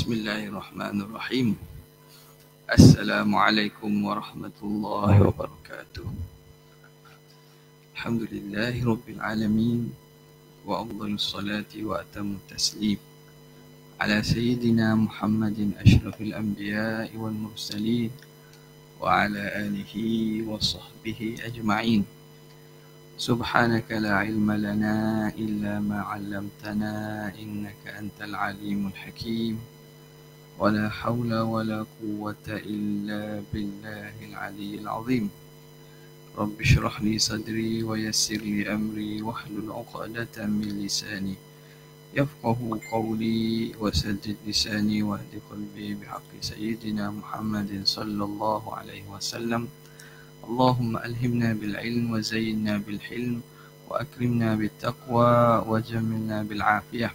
بسم الله الرحمن الرحيم السلام عليكم ورحمة الله وبركاته الحمد لله رب العالمين وأفضل الصلاة وأتم التسليم على سيدنا محمد أشرف الأنبياء والمرسلين وعلى آله وصحبه أجمعين سبحانك لا علم لنا إلا ما علمتنا إنك أنت العليم الحكيم ولا حول ولا قوة إلا بالله العلي العظيم. رب اشرح لي صدري ويسر لي أمري واحلل عقدة من لساني يفقه قولي وسدد لساني واهد قلبي بحق سيدنا محمد صلى الله عليه وسلم. اللهم ألهمنا بالعلم وزينا بالحلم وأكرمنا بالتقوى وجملنا بالعافية.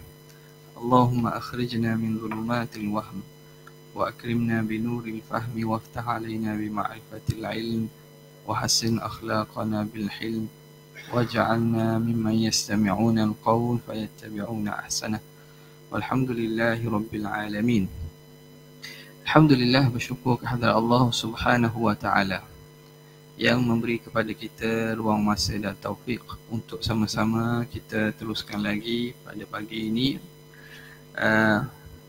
اللهم أخرجنا من ظلمات الوهم وأكرمنا بنور الفهم وافتح علينا بمعرفة العلم وحسن أخلاقنا بالحلم واجعلنا ممن يستمعون القول فيتبعون أحسنه والحمد لله رب العالمين الحمد لله bersyukur kehadrat Allah Subhanahu wa taala yang memberi kepada kita ruang masa dan taufik untuk sama-sama kita teruskan lagi pada pagi ini uh,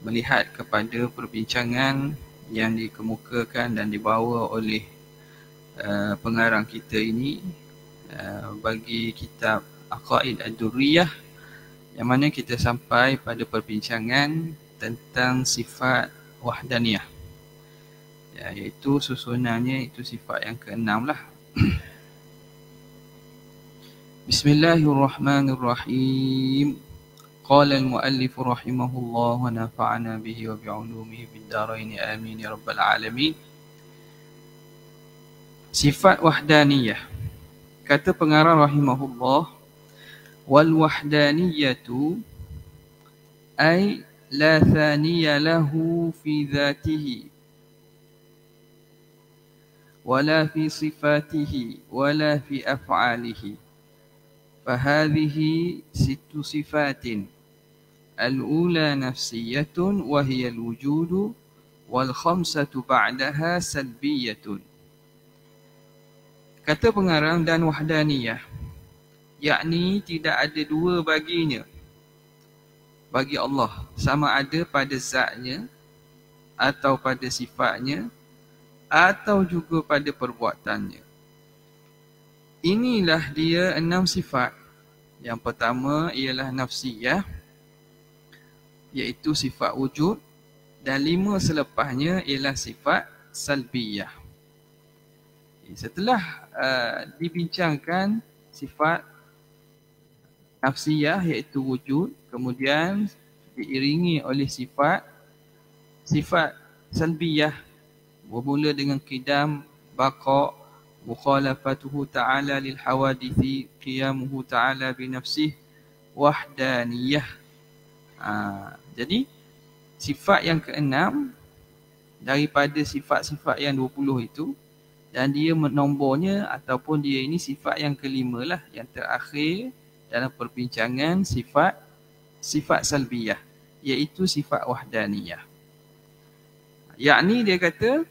melihat kepada perbincangan yang dikemukakan dan dibawa oleh uh, pengarang kita ini uh, bagi kitab Aqaid Ad-Durriyah yang mana kita sampai pada perbincangan tentang sifat wahdaniyah. Ya, iaitu susunannya itu sifat yang keenam lah. Bismillahirrahmanirrahim قال المؤلف رحمه الله ونفعنا به وبعلومه بالدارين آمين يا رب العالمين Sifat wahdaniyah Kata pengarang rahimahullah Wal wahdaniyatu Ay la thaniya lahu fi dhatihi ولا في صفاته ولا في أفعاله فهذه ست صفات الأولى نفسية وهي الوجود والخمسة بعدها سلبية Kata pengarang dan wahdaniyah yakni tidak ada dua baginya bagi Allah sama ada pada zatnya atau pada sifatnya atau juga pada perbuatannya. Inilah dia enam sifat. Yang pertama ialah nafsiyah iaitu sifat wujud dan lima selepasnya ialah sifat salbiyah. Setelah uh, dibincangkan sifat nafsiyah iaitu wujud kemudian diiringi oleh sifat sifat salbiyah bermula dengan qidam baqa mukhalafatuhu ta'ala lil hawadithi qiyamuhu ta'ala bi nafsih wahdaniyah ha, jadi sifat yang keenam daripada sifat-sifat yang 20 itu dan dia menombornya ataupun dia ini sifat yang kelima lah yang terakhir dalam perbincangan sifat sifat salbiyah iaitu sifat wahdaniyah yakni dia kata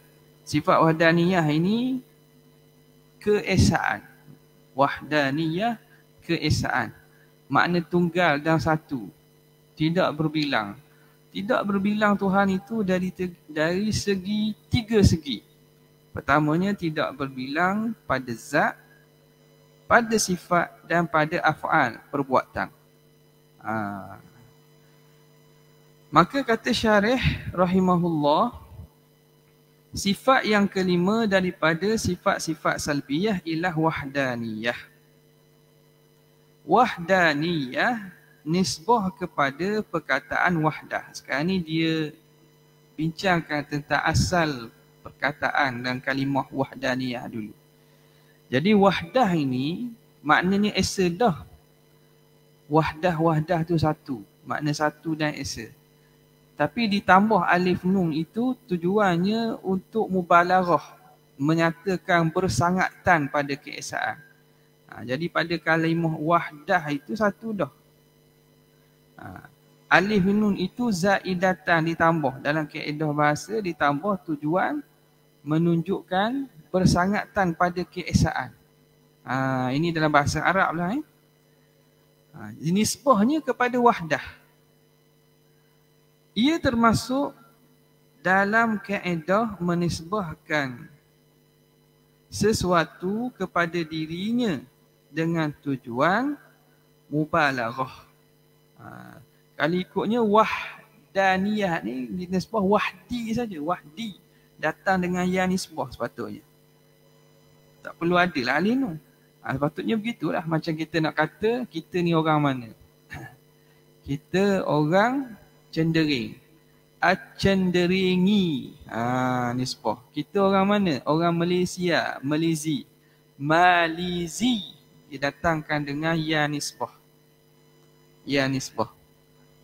Sifat wahdaniyah ini keesaan. Wahdaniyah keesaan. Makna tunggal dan satu. Tidak berbilang. Tidak berbilang Tuhan itu dari dari segi tiga segi. Pertamanya tidak berbilang pada zat, pada sifat dan pada af'al perbuatan. Ha. Maka kata syarih rahimahullah Sifat yang kelima daripada sifat-sifat salbiyah ialah wahdaniyah. Wahdaniyah nisbah kepada perkataan wahdah. Sekarang ni dia bincangkan tentang asal perkataan dan kalimah wahdaniyah dulu. Jadi wahdah ini maknanya esa dah. Wahdah-wahdah tu satu. Makna satu dan esa. Tapi ditambah alif nun itu tujuannya untuk mubalarah menyatakan bersangatan pada keesaan. Ha, jadi pada kalimah wahdah itu satu dah. Ha, alif nun itu zaidatan ditambah dalam kaedah bahasa ditambah tujuan menunjukkan bersangatan pada keesaan. Ha, ini dalam bahasa Arab lah. Eh. Ha, nisbahnya kepada wahdah. Ia termasuk dalam kaedah menisbahkan sesuatu kepada dirinya dengan tujuan mubalaghah. Ha, kalau ikutnya wahdaniyah ni nisbah wahdi saja, wahdi datang dengan ya nisbah sepatutnya. Tak perlu ada lah alinu. Ha, sepatutnya begitulah macam kita nak kata kita ni orang mana. kita orang cendering. Acenderingi. Ha, nisbah. Kita orang mana? Orang Malaysia. Malizi. Malizi. Didatangkan dengan ya nisbah. Ya nisbah.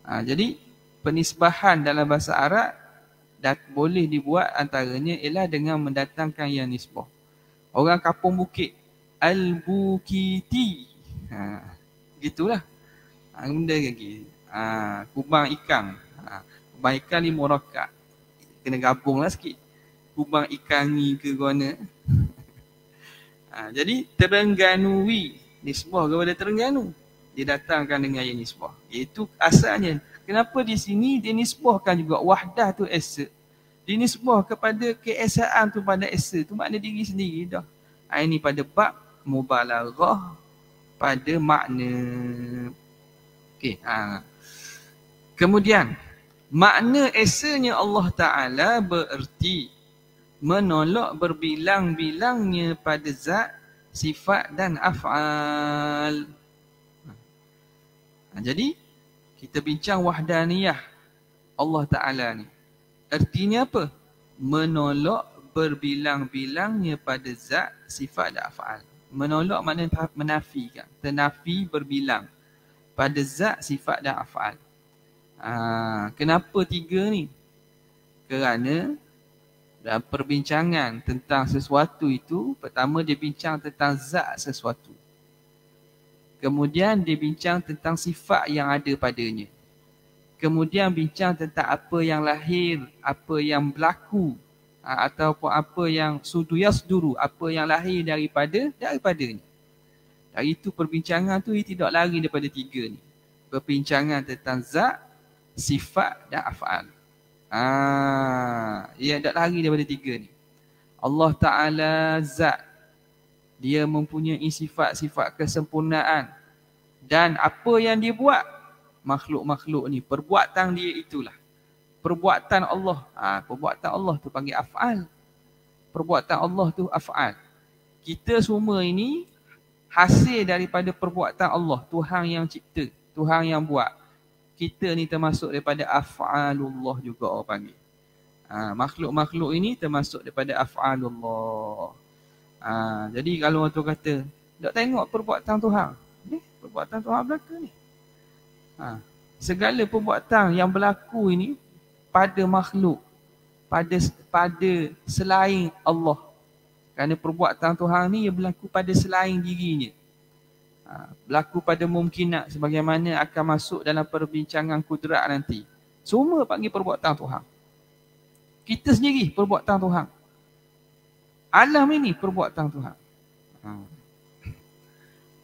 Ha, jadi penisbahan dalam bahasa Arab dat, boleh dibuat antaranya ialah dengan mendatangkan yang nisbah. Orang kapung bukit. Al-Bukiti. Ha, gitulah. Ha, benda lagi. Ha, kubang ikan. Ha, kubang ikan ni morakat. Kena gabung lah sikit. Kubang ikan ni ke guna. Ha, jadi Terengganui. Nisbah kepada Terengganu didatangkan dengan yang nisbah. Itu asalnya. Kenapa di sini dia nisbahkan juga wahdah tu esa. Dinisbah kepada keesaan tu pada esa. Tu makna diri sendiri dah. Ha, ini pada bab mubalaghah pada makna. Okay. Ha. Kemudian, makna esanya Allah Ta'ala bererti menolak berbilang-bilangnya pada zat, sifat dan af'al. Ha, jadi kita bincang wahdaniyah Allah Ta'ala ni. Artinya apa? Menolak berbilang-bilangnya pada zat, sifat dan af'al. Menolak maknanya menafikan. Ternafi berbilang pada zat, sifat dan af'al. Ha, kenapa tiga ni? Kerana dalam perbincangan tentang sesuatu itu, pertama dia bincang tentang zat sesuatu. Kemudian dia bincang tentang sifat yang ada padanya. Kemudian bincang tentang apa yang lahir, apa yang berlaku ha, ataupun apa yang sudu yasduru, apa yang lahir daripada daripadanya. Dari itu perbincangan tu ia tidak lari daripada tiga ni. Perbincangan tentang zat, sifat dan af'al. Ah, ia tak lari daripada tiga ni. Allah Ta'ala zat dia mempunyai sifat-sifat kesempurnaan. Dan apa yang dia buat, makhluk-makhluk ni, perbuatan dia itulah. Perbuatan Allah. Ha, perbuatan Allah tu panggil af'al. Perbuatan Allah tu af'al. Kita semua ini hasil daripada perbuatan Allah. Tuhan yang cipta. Tuhan yang buat. Kita ni termasuk daripada af'alullah juga orang panggil. Ha, makhluk-makhluk ini termasuk daripada af'alullah. Ha, jadi kalau orang tu kata, tak tengok perbuatan Tuhan. Ni, perbuatan Tuhan belaka ni. Ha, segala perbuatan yang berlaku ini pada makhluk, pada pada selain Allah. Kerana perbuatan Tuhan ni ia berlaku pada selain dirinya. Ha, berlaku pada mungkinat sebagaimana akan masuk dalam perbincangan kudrat nanti. Semua panggil perbuatan Tuhan. Kita sendiri perbuatan Tuhan. Alam ini perbuatan Tuhan. Ha.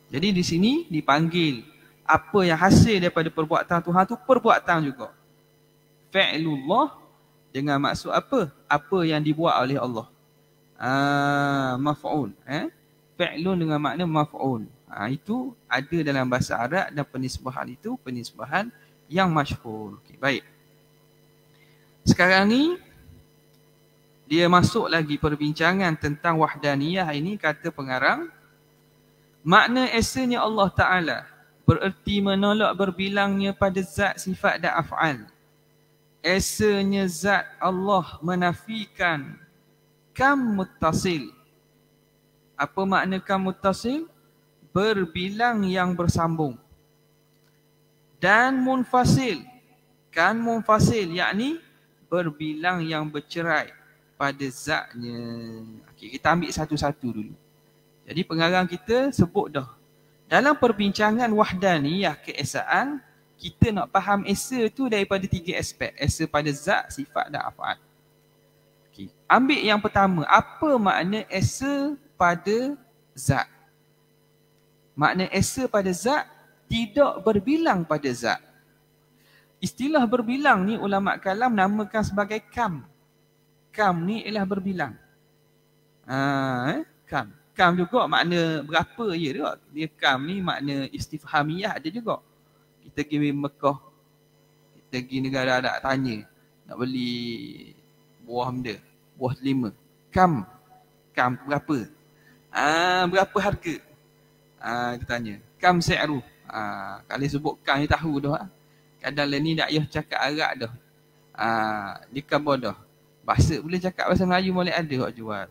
Jadi di sini dipanggil apa yang hasil daripada perbuatan Tuhan tu perbuatan juga. Fa'lullah dengan maksud apa? Apa yang dibuat oleh Allah. Ah, maf'ul, eh? Fa'lun dengan makna maf'ul. Ha, itu ada dalam bahasa Arab dan penisbahan itu penisbahan yang masyhur. Okey, baik. Sekarang ni dia masuk lagi perbincangan tentang wahdaniyah. Ini kata pengarang makna esanya Allah Taala bererti menolak berbilangnya pada zat sifat dan af'al. Esanya zat Allah menafikan kam muttasil. Apa makna kam muttasil? Berbilang yang bersambung. Dan munfasil. Kan munfasil yakni berbilang yang bercerai pada zatnya. Okay, kita ambil satu-satu dulu. Jadi pengarang kita sebut dah. Dalam perbincangan wahdaniyah keesaan, kita nak faham esa tu daripada tiga aspek. Esa pada zat, sifat dan af'al. Okay. Ambil yang pertama, apa makna esa pada zat? Makna esa pada zat tidak berbilang pada zat. Istilah berbilang ni ulama kalam namakan sebagai kam. Kam ni ialah berbilang. Ha, eh? Kam. Kam juga makna berapa ya dia. Dia kam ni makna istifhamiyah ada juga kita pergi Mekah kita pergi negara ada tanya nak beli buah benda buah lima kam kam berapa ah berapa harga ah kita tanya kam sa'ru ah kalau sebut kam ni tahu dah ah. kadang lain ni yah cakap Arab dah ah di kam dah bahasa boleh cakap bahasa Melayu boleh ada hok jual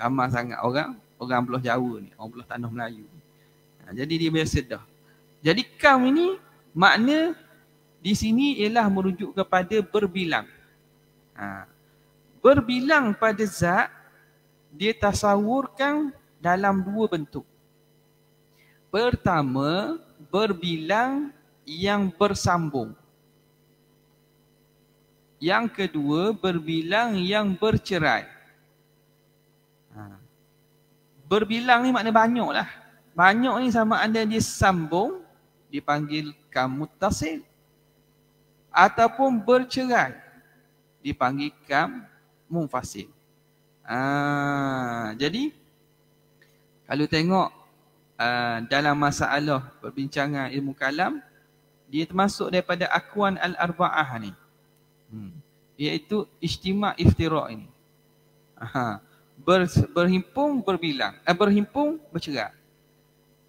ramai sangat orang orang belah Jawa ni orang belah tanah Melayu ah, jadi dia biasa dah jadi kam ini makna di sini ialah merujuk kepada berbilang. Ha. Berbilang pada zat, dia tasawurkan dalam dua bentuk. Pertama, berbilang yang bersambung. Yang kedua, berbilang yang bercerai. Ha. Berbilang ni makna banyak lah. Banyak ni sama ada dia sambung, dipanggil kam muttasil ataupun bercerai dipanggil kam munfasil. Ah, jadi kalau tengok uh, dalam masalah perbincangan ilmu kalam dia termasuk daripada akuan al-arba'ah ni. Hmm. Iaitu ijtima' iftiraq ini. Aha. Ber, berhimpung berbilang. Eh, berhimpung bercerai.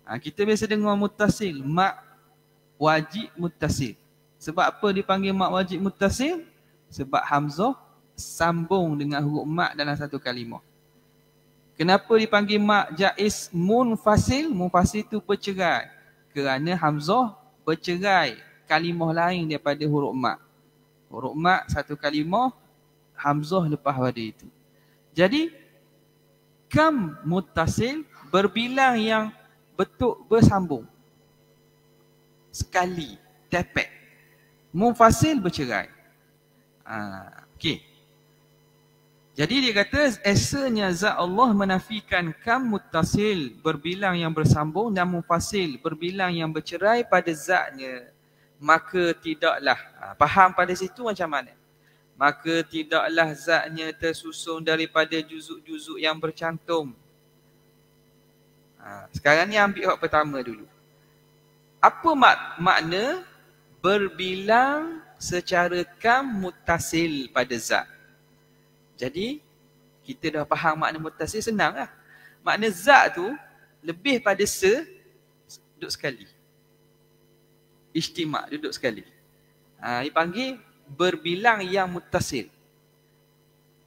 Ha, kita biasa dengar mutasil. Mak wajib muttasil. Sebab apa dipanggil mak wajib muttasil? Sebab hamzah sambung dengan huruf mak dalam satu kalimah. Kenapa dipanggil mak jaiz munfasil? Munfasil itu bercerai. Kerana hamzah bercerai kalimah lain daripada huruf mak. Huruf mak satu kalimah, hamzah lepas pada itu. Jadi, kam mutasil berbilang yang betul bersambung sekali tepek. Munfasil bercerai. Ha, okay. Jadi dia kata esanya zat Allah menafikan kam muttasil berbilang yang bersambung dan munfasil berbilang yang bercerai pada zatnya. Maka tidaklah. Ha, faham pada situ macam mana? Maka tidaklah zatnya tersusun daripada juzuk-juzuk yang bercantum. Ha, sekarang ni ambil hak pertama dulu apa mak makna berbilang secara kam mutasil pada zat. Jadi kita dah faham makna mutasil senang lah. Makna zat tu lebih pada se duduk sekali. Istimak duduk sekali. Ha, dipanggil berbilang yang mutasil.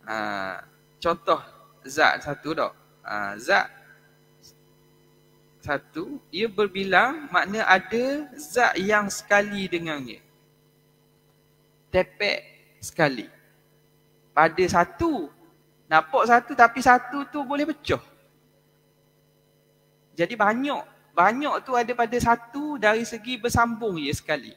Ha, contoh zat satu dok. Ha, zat satu, ia berbilang makna ada zat yang sekali dengannya. Tepek sekali. Pada satu, nampak satu tapi satu tu boleh pecah. Jadi banyak, banyak tu ada pada satu dari segi bersambung ia sekali.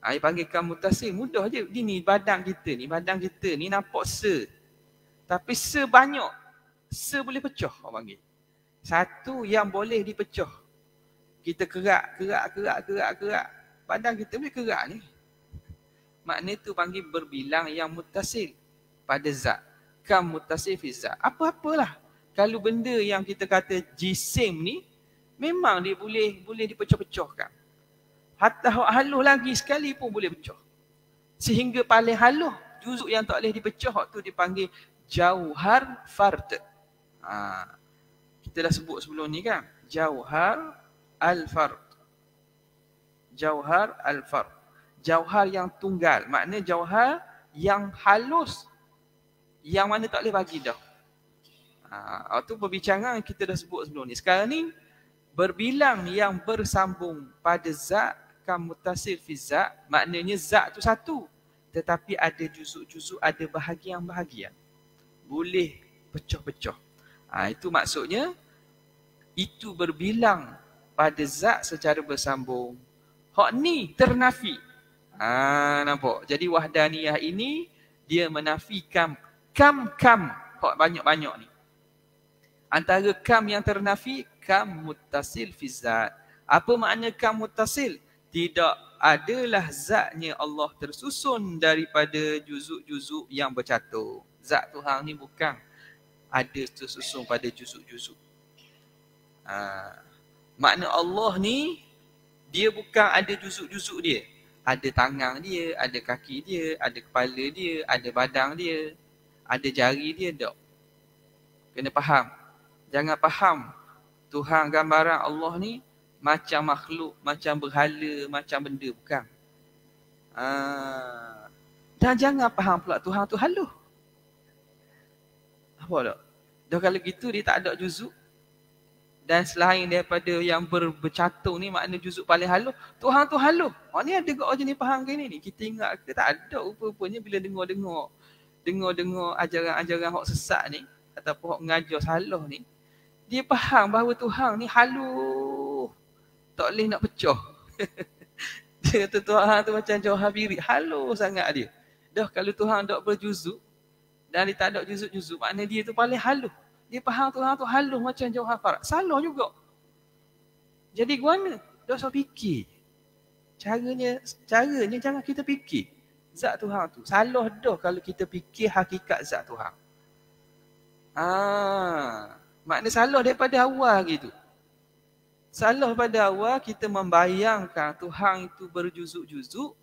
Ha, panggil kamu tasir, mudah je. Ini badan kita ni, badan kita ni nampak se. Tapi se banyak, se boleh pecah orang panggil. Satu yang boleh dipecah. Kita kerak, kerak, kerak, kerak, kerak. Badan kita boleh kerak ni. Makna tu panggil berbilang yang mutasil pada zat. Kam mutasil fi zat. Apa-apalah. Kalau benda yang kita kata jisim ni, memang dia boleh boleh dipecah-pecahkan. Hatta halus lagi sekali pun boleh pecah. Sehingga paling halus, juzuk yang tak boleh dipecah tu dipanggil jauhar fard. Ha kita dah sebut sebelum ni kan jauhar al-fard jauhar al-fard jauhar yang tunggal makna jauhar yang halus yang mana tak boleh bagi dah ha, itu perbincangan kita dah sebut sebelum ni sekarang ni berbilang yang bersambung pada zat kan mutasir fi zat maknanya zat tu satu tetapi ada juzuk-juzuk ada bahagian-bahagian boleh pecah-pecah ha, itu maksudnya itu berbilang pada zat secara bersambung Hak ni ternafi. Ha, nampak? Jadi wahdaniyah ini dia menafikan kam-kam hak banyak-banyak ni. Antara kam yang ternafi, kam mutasil fizat. Apa makna kam mutasil? Tidak adalah zatnya Allah tersusun daripada juzuk-juzuk yang bercatur. Zat Tuhan ni bukan ada tersusun pada juzuk-juzuk. Ha, makna Allah ni dia bukan ada jusuk-jusuk dia. Ada tangan dia, ada kaki dia, ada kepala dia, ada badan dia, ada jari dia, tak. Kena faham. Jangan faham Tuhan gambaran Allah ni macam makhluk, macam berhala, macam benda. Bukan. Ha. Dan jangan faham pula Tuhan tu haluh. Apa tak? Dah kalau gitu dia tak ada juzuk, dan selain daripada yang ber, bercatur ni makna juzuk paling halus Tuhan tu halus oh, ni ada kau jenis faham ke ni kita ingat kita tak ada rupa-rupanya bila dengar-dengar dengar-dengar ajaran-ajaran hak sesat ni ataupun hak ngajar salah ni dia faham bahawa Tuhan ni halus tak boleh nak pecah dia kata Tuhan tu macam jauh birik halus sangat dia dah kalau Tuhan tak berjuzuk dan dia tak ada juzuk-juzuk makna dia tu paling halus dia faham Tuhan tu halus macam jauh hafar. Salah juga. Jadi guana? Dah usah fikir. Caranya, caranya jangan kita fikir. Zat Tuhan tu. Salah dah kalau kita fikir hakikat zat Tuhan. Ah, makna salah daripada awal gitu. Salah pada awal kita membayangkan Tuhan itu berjuzuk-juzuk.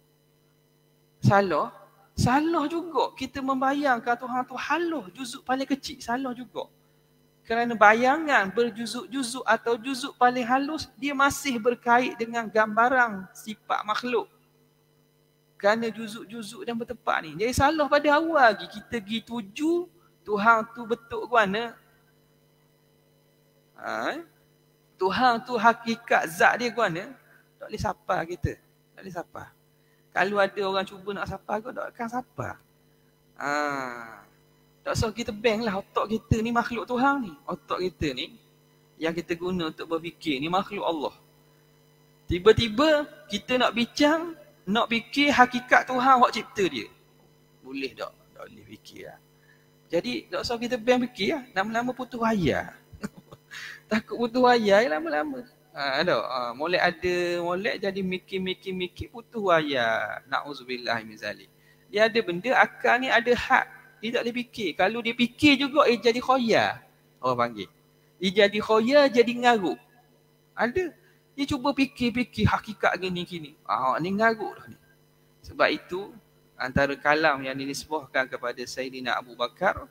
Salah. Salah juga kita membayangkan Tuhan tu halus juzuk paling kecil. Salah juga kerana bayangan berjuzuk-juzuk atau juzuk paling halus dia masih berkait dengan gambaran sifat makhluk. Kerana juzuk-juzuk dan bertepat ni. Jadi salah pada awal lagi kita pergi tuju Tuhan tu betul ke mana? Ha? Tuhan tu hakikat zat dia ke mana? Tak boleh sapa kita. Tak boleh sapa. Kalau ada orang cuba nak sapa kau tak akan sapa. Ah. Tak usah kita bank lah otak kita ni makhluk Tuhan ni. Otak kita ni yang kita guna untuk berfikir ni makhluk Allah. Tiba-tiba kita nak bincang, nak fikir hakikat Tuhan yang cipta dia. Boleh tak? Tak boleh fikir lah. Jadi tak usah kita bank fikir lah. Lama-lama putus ayah. Takut putus ayah lama-lama. Ha, ada. Ha, molek ada, molek jadi mikir-mikir-mikir putus ayah. Na'udzubillah min zalik. Dia ada benda, akal ni ada hak dia tak boleh fikir. Kalau dia fikir juga, dia jadi khoya. Orang panggil. Dia jadi khoya, jadi ngaruk. Ada. Dia cuba fikir-fikir hakikat gini-gini. Ah, ni ngaruk dah ni. Sebab itu, antara kalam yang dinisbahkan kepada Sayyidina Abu Bakar,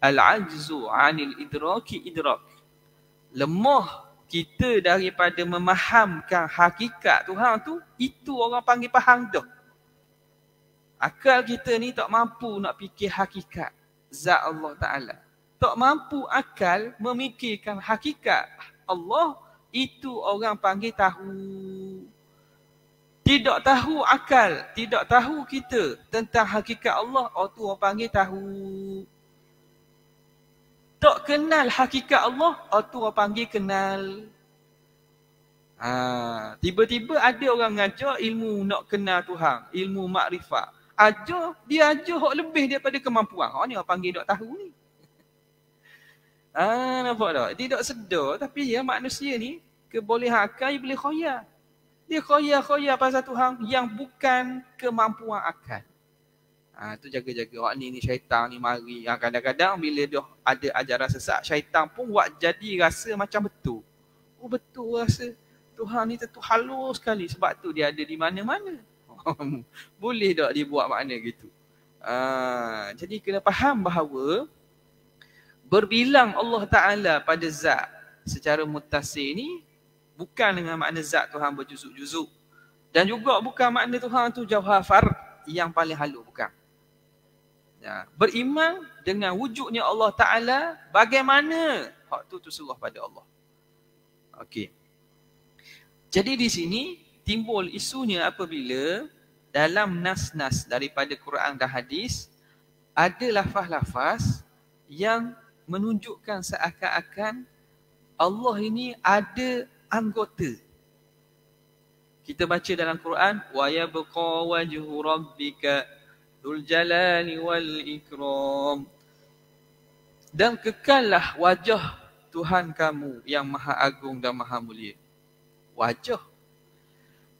Al-ajzu anil idraki idrak. Lemah kita daripada memahamkan hakikat Tuhan tu, itu orang panggil faham dah. Akal kita ni tak mampu nak fikir hakikat zat Allah Ta'ala. Tak mampu akal memikirkan hakikat Allah, itu orang panggil tahu. Tidak tahu akal, tidak tahu kita tentang hakikat Allah, itu orang panggil tahu. Tak kenal hakikat Allah, itu orang panggil kenal. Ha, tiba-tiba ada orang ngajar ilmu nak kenal Tuhan, ilmu makrifat ajar, dia ajar hak lebih daripada kemampuan. Ha ni orang panggil dok tahu ni. Ah nampak tak? Dia dok sedar tapi ya manusia ni kebolehan akal boleh khoya. Dia khoya-khoya pasal Tuhan yang bukan kemampuan akal. Ha, tu jaga-jaga orang ni ni syaitan ni mari. Ha, kadang-kadang bila dia ada ajaran sesat, syaitan pun buat jadi rasa macam betul. Oh betul rasa Tuhan ni tentu halus sekali sebab tu dia ada di mana-mana. Boleh tak dia buat makna gitu? Uh, jadi kena faham bahawa berbilang Allah Ta'ala pada zat secara mutasir ni bukan dengan makna zat Tuhan berjuzuk-juzuk. Dan juga bukan makna Tuhan tu jawhafar yang paling halus, bukan. Ya, beriman dengan wujudnya Allah Ta'ala bagaimana hak tu terserah pada Allah. Okey. Jadi di sini timbul isunya apabila dalam nas-nas daripada Quran dan hadis ada lafaz-lafaz yang menunjukkan seakan-akan Allah ini ada anggota. Kita baca dalam Quran yabqa wajhu rabbika dzul jalali wal ikram. Dan kekallah wajah Tuhan kamu yang maha agung dan maha mulia. Wajah.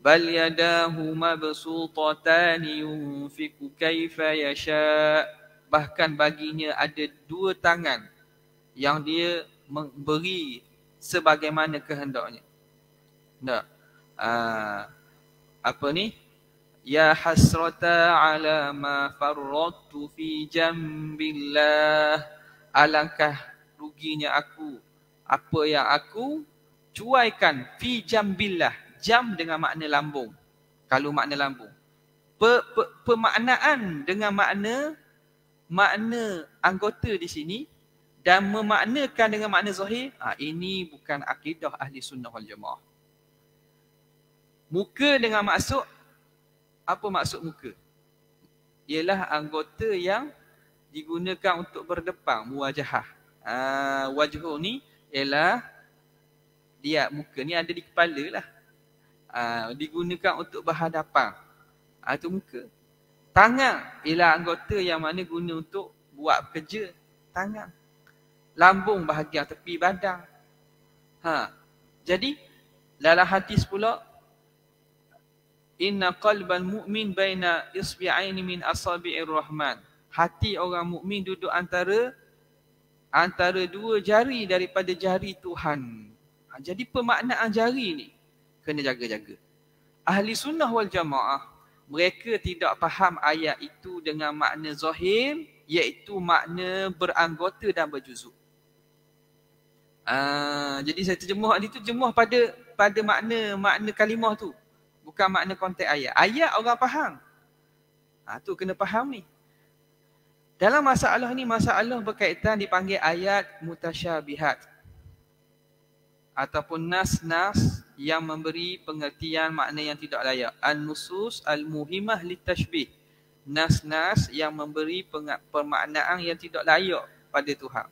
Bal yadahu mabsutatan yunfiku kaifa yasha. Bahkan baginya ada dua tangan yang dia memberi sebagaimana kehendaknya. Tak. Uh, apa ni? Ya hasrata ala ma farrattu fi jambillah. Alangkah ruginya aku apa yang aku cuaikan fi jambillah jam dengan makna lambung. Kalau makna lambung. Pe, pe, pemaknaan dengan makna makna anggota di sini dan memaknakan dengan makna zahir ha, ini bukan akidah ahli sunnah wal jamaah. Muka dengan maksud apa maksud muka ialah anggota yang digunakan untuk berdepan muwajahah uh, wajhu ni ialah dia muka ni ada di kepala lah. Uh, digunakan untuk berhadapan. Uh, itu muka. Tangan ialah anggota yang mana guna untuk buat kerja. Tangan. Lambung bahagian tepi badan. Ha. Jadi dalam hadis pula Inna qalbal mu'min baina isbi'aini min asabi'ir rahman. Hati orang mukmin duduk antara antara dua jari daripada jari Tuhan. Ha, jadi pemaknaan jari ni kena jaga-jaga. Ahli sunnah wal jamaah mereka tidak faham ayat itu dengan makna zahir iaitu makna beranggota dan berjuzuk. Uh, jadi saya terjemah ni tu terjemah pada pada makna makna kalimah tu. Bukan makna konteks ayat. Ayat orang faham. Ha, tu kena faham ni. Dalam masalah ni masalah berkaitan dipanggil ayat mutasyabihat ataupun nas-nas yang memberi pengertian makna yang tidak layak. An-nusus al-muhimah litashbih. Nas-nas yang memberi permaknaan yang tidak layak pada Tuhan.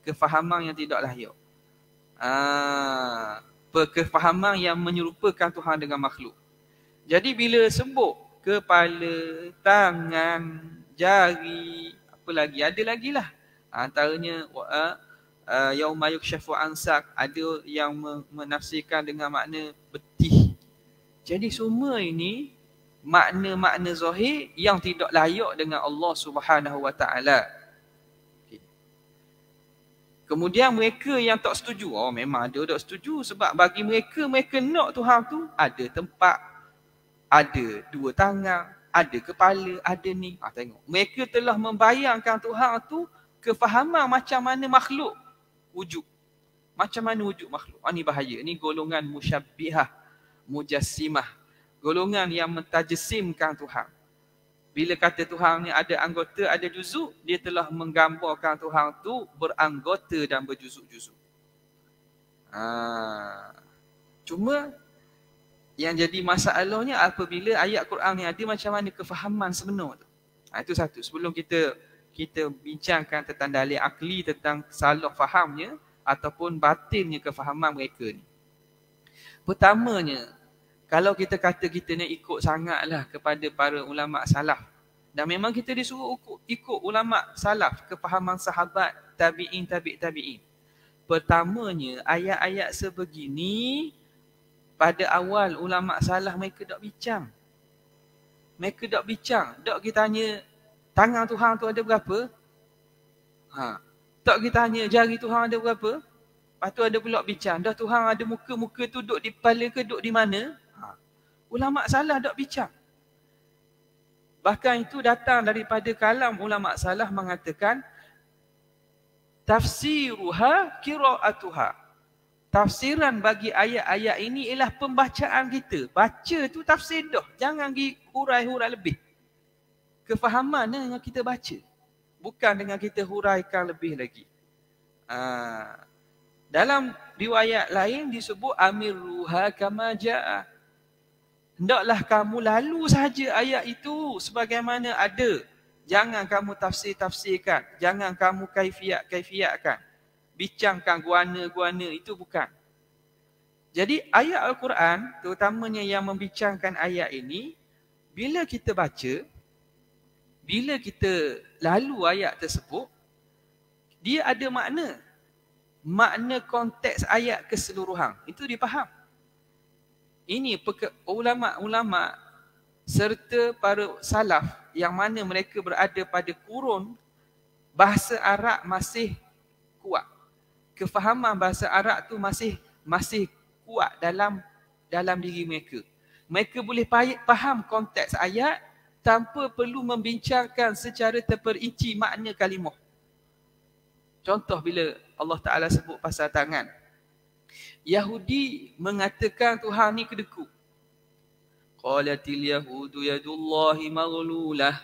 Kefahaman yang tidak layak. Ah, kefahaman yang menyerupakan Tuhan dengan makhluk. Jadi bila sebut kepala, tangan, jari, apa lagi? Ada lagi lah. Antaranya uh, yauma yukshafu ansak ada yang menafsirkan dengan makna betih. Jadi semua ini makna-makna zahir yang tidak layak dengan Allah Subhanahu wa taala. Kemudian mereka yang tak setuju, oh memang ada tak setuju sebab bagi mereka mereka nak Tuhan tu ada tempat, ada dua tangan, ada kepala, ada ni. Ah tengok. Mereka telah membayangkan Tuhan tu kefahaman macam mana makhluk wujud. Macam mana wujud makhluk. Ah, ni bahaya. Ni golongan musyabbihah, mujassimah. Golongan yang mentajisimkan Tuhan. Bila kata Tuhan ni ada anggota, ada juzuk, dia telah menggambarkan Tuhan tu beranggota dan berjuzuk-juzuk. Ah. Cuma yang jadi masalahnya apabila ayat Quran ni ada macam mana kefahaman sebenar tu. Ha, itu satu. Sebelum kita kita bincangkan tentang dalil akli tentang salah fahamnya ataupun batinnya kefahaman mereka ni. Pertamanya, kalau kita kata kita nak ikut sangatlah kepada para ulama salaf dan memang kita disuruh ikut, ulama salaf kefahaman sahabat tabi'in tabi' tabi'in. Pertamanya, ayat-ayat sebegini pada awal ulama salah mereka tak bincang. Mereka tak bincang. Tak kita tanya tangan Tuhan tu ada berapa? Ha. Tak kita tanya jari Tuhan ada berapa? Lepas tu ada pula bincang. Dah Tuhan ada muka-muka tu duduk di kepala ke duduk di mana? Ulama salah tak bincang. Bahkan itu datang daripada kalam ulama salah mengatakan tafsiruha kira'atuha tafsiran bagi ayat-ayat ini ialah pembacaan kita. Baca tu tafsir dah. Jangan pergi hurai-hurai lebih. Kefahaman dengan kita baca. Bukan dengan kita huraikan lebih lagi. Ha. Dalam riwayat lain disebut amir ruha kama ja'a. Hendaklah kamu lalu saja ayat itu sebagaimana ada. Jangan kamu tafsir-tafsirkan. Jangan kamu kaifiat-kaifiatkan bincangkan guana-guana itu bukan. Jadi ayat Al-Quran terutamanya yang membincangkan ayat ini bila kita baca bila kita lalu ayat tersebut dia ada makna makna konteks ayat keseluruhan itu dipaham ini ulama-ulama serta para salaf yang mana mereka berada pada kurun bahasa Arab masih kuat kefahaman bahasa Arab tu masih masih kuat dalam dalam diri mereka. Mereka boleh faham konteks ayat tanpa perlu membincangkan secara terperinci makna kalimah. Contoh bila Allah Ta'ala sebut pasal tangan. Yahudi mengatakan Tuhan ni kedeku. Qalatil yahudu yadullahi maghlulah.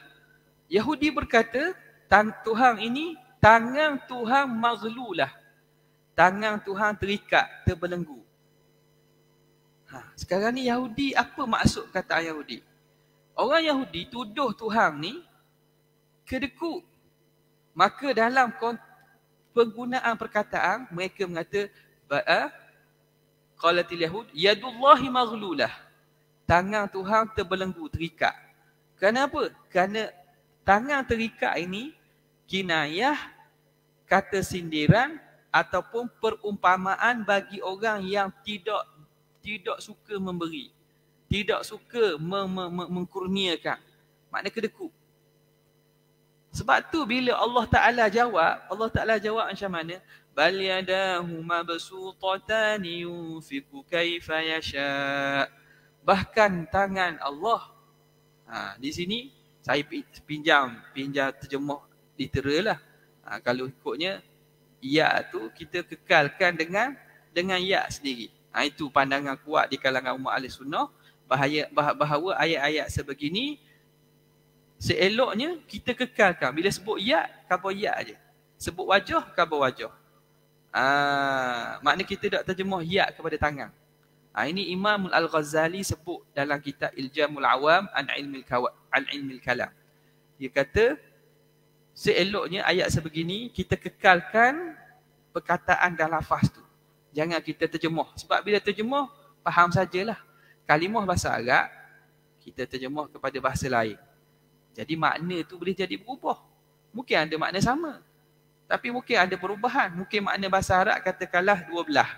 Yahudi berkata, Tuhan ini tangan Tuhan maghlulah. Tangan Tuhan terikat, terbelenggu. Ha, sekarang ni Yahudi apa maksud kata Yahudi? Orang Yahudi tuduh Tuhan ni kedeku. Maka dalam penggunaan perkataan mereka mengata ba'a qalatil yahud yadullahi maghlulah. Tangan Tuhan terbelenggu terikat. Kenapa? Kerana tangan terikat ini kinayah kata sindiran ataupun perumpamaan bagi orang yang tidak tidak suka memberi. Tidak suka mengkurniakan. Makna kedeku. Sebab tu bila Allah Ta'ala jawab, Allah Ta'ala jawab macam mana? Bal yadahu mabsutatan yunfiku kaifa yasha. Bahkan tangan Allah. Ha, di sini saya pinjam, pinjam terjemah literal lah. Ha, kalau ikutnya, ya tu kita kekalkan dengan dengan ya sendiri. Ha, itu pandangan kuat di kalangan umat ahli sunnah bahaya, bahawa ayat-ayat sebegini seeloknya kita kekalkan. Bila sebut ya, kabar ya aja. Sebut wajah, kabar wajah. Ah, makna kita tak terjemah ya kepada tangan. Ha, ini Imam Al-Ghazali sebut dalam kitab Iljamul Awam an Kawa an Ilmil Kalam. Dia kata seeloknya ayat sebegini kita kekalkan perkataan dan lafaz tu. Jangan kita terjemah. Sebab bila terjemah, faham sajalah. Kalimah bahasa Arab, kita terjemah kepada bahasa lain. Jadi makna tu boleh jadi berubah. Mungkin ada makna sama. Tapi mungkin ada perubahan. Mungkin makna bahasa Arab katakanlah dua belah.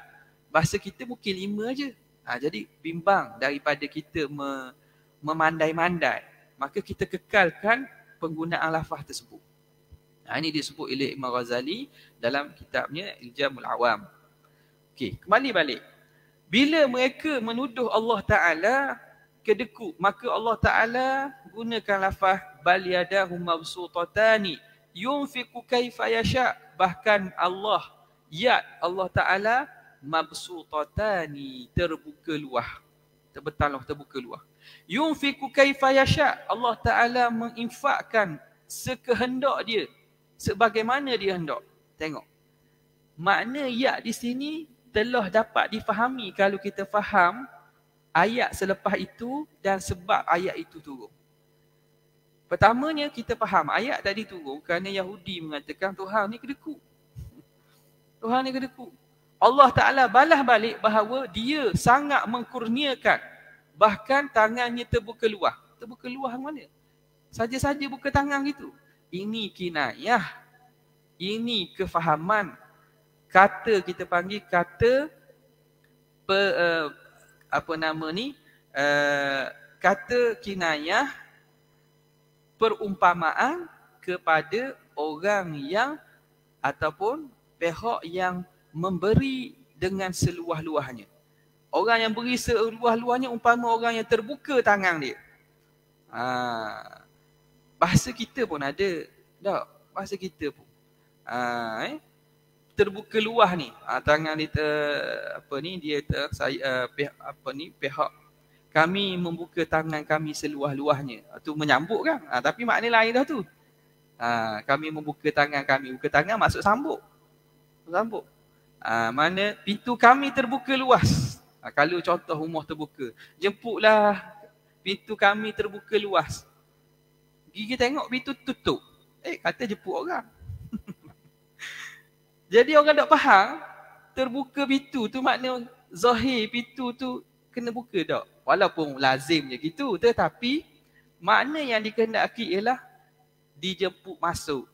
Bahasa kita mungkin lima aja. Ha, jadi bimbang daripada kita me, memandai-mandai. Maka kita kekalkan penggunaan lafaz tersebut. Ha, ini disebut oleh Imam Ghazali dalam kitabnya Iljamul Awam. Okey, kembali balik. Bila mereka menuduh Allah Ta'ala kedeku, maka Allah Ta'ala gunakan lafaz bal yadahu mabsutatani yunfiqu kaifa yasha. Bahkan Allah ya Allah Taala mabsutatani terbuka luah. Terbetallah terbuka luah. Yunfiqu kaifa yasha. Allah Taala menginfakkan sekehendak dia sebagaimana dia hendak. Tengok. Makna ya di sini telah dapat difahami kalau kita faham ayat selepas itu dan sebab ayat itu turun. Pertamanya kita faham ayat tadi turun kerana Yahudi mengatakan Tuhan ni kedeku. Tuhan ni kedeku. Allah Ta'ala balas balik bahawa dia sangat mengkurniakan. Bahkan tangannya terbuka luah. Terbuka luah mana? Saja-saja buka tangan gitu. Ini kinayah. Ini kefahaman kata kita panggil kata pe, uh, apa nama ni uh, kata kinayah perumpamaan kepada orang yang ataupun pihak yang memberi dengan seluah-luahnya. Orang yang beri seluah-luahnya umpama orang yang terbuka tangan dia. Ha, bahasa kita pun ada. Tak? Bahasa kita pun. Ha, eh? terbuka luah ni ha, tangan dia ter, apa ni dia ter, saya uh, pihak apa ni pihak kami membuka tangan kami seluah-luahnya. Ha, tu menyambut kan? Ha, tapi makna lain dah tu. Ha, kami membuka tangan kami. Buka tangan masuk sambut. Sambut. Ha, mana pintu kami terbuka luas. Ha, kalau contoh rumah terbuka jemputlah pintu kami terbuka luas. Gigi tengok pintu tutup. Eh kata jemput orang. Jadi orang tak faham, terbuka pintu tu makna zahir pintu tu kena buka tak? Walaupun lazim je gitu. Tetapi makna yang dikehendaki ialah dijemput masuk.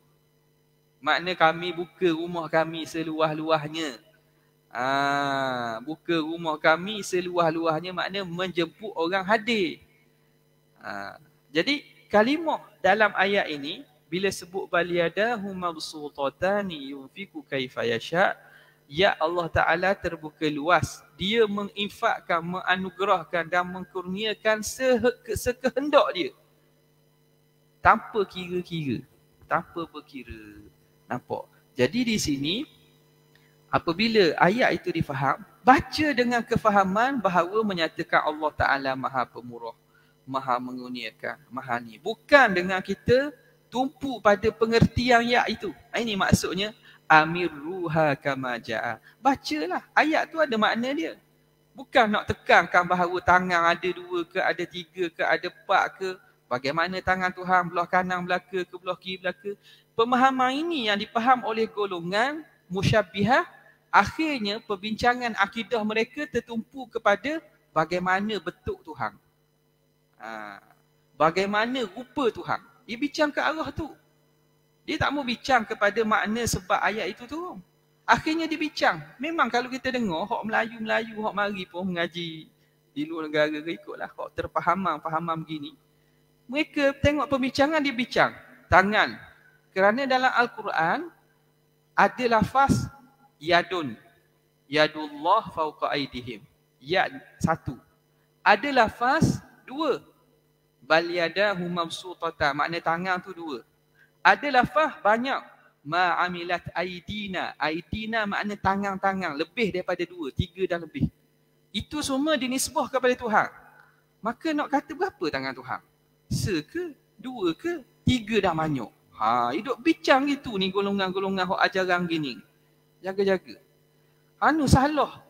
Makna kami buka rumah kami seluah-luahnya. Ah, buka rumah kami seluah-luahnya makna menjemput orang hadir. Ah, jadi kalimah dalam ayat ini bila sebut baliyadahu mabsutatani yunfiku kaifa yasha ya Allah Taala terbuka luas dia menginfakkan menganugerahkan dan mengkurniakan sekehendak dia tanpa kira-kira tanpa berkira Nampak? Jadi di sini apabila ayat itu difaham, baca dengan kefahaman bahawa menyatakan Allah Taala Maha Pemurah, Maha mengurniakan, Maha ni. Bukan dengan kita tumpu pada pengertian ayat itu. Ini maksudnya amir ruha kama jaa. Bacalah. Ayat tu ada makna dia. Bukan nak tekankan bahawa tangan ada dua ke, ada tiga ke, ada empat ke. Bagaimana tangan Tuhan belah kanan belaka ke, belah kiri belaka pemahaman ini yang dipaham oleh golongan musyabbihah akhirnya perbincangan akidah mereka tertumpu kepada bagaimana bentuk Tuhan. Ha, bagaimana rupa Tuhan. Dia bincang ke arah tu. Dia tak mau bincang kepada makna sebab ayat itu tu. Akhirnya dia bincang. Memang kalau kita dengar, hak Melayu-Melayu, hak mari pun mengaji di luar negara ke ikutlah. Hak terpahaman, pahaman begini. Mereka tengok perbincangan dia bincang. Tangan, kerana dalam Al-Quran ada lafaz yadun. Yadullah fauqa aidihim. Yad satu. Ada lafaz dua. Bal yadahu mabsutata. Makna tangan tu dua. Ada lafaz banyak. Ma'amilat aidina. Aidina makna tangan-tangan. Lebih daripada dua. Tiga dan lebih. Itu semua dinisbah kepada Tuhan. Maka nak kata berapa tangan Tuhan? Se ke? Dua ke? Tiga dah banyak. Ha, hidup bincang gitu ni golongan-golongan hok ajaran gini. Jaga-jaga. Anu salah.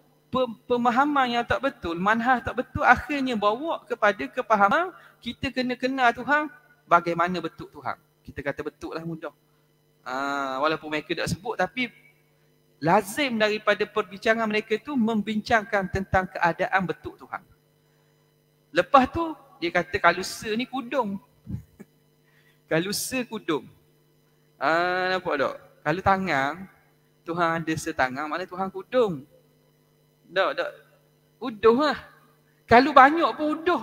Pemahaman yang tak betul, manhaj tak betul akhirnya bawa kepada kepahaman kita kena kenal Tuhan bagaimana betul Tuhan. Kita kata betul lah mudah. Ha, walaupun mereka tak sebut tapi lazim daripada perbincangan mereka tu membincangkan tentang keadaan betul Tuhan. Lepas tu dia kata kalau se ni kudung. kalau se kudung. Ah, nampak tak? Kalau tangan, Tuhan ada setangan, mana Tuhan kudung. Tak, tak. Uduh lah. Kalau banyak pun uduh.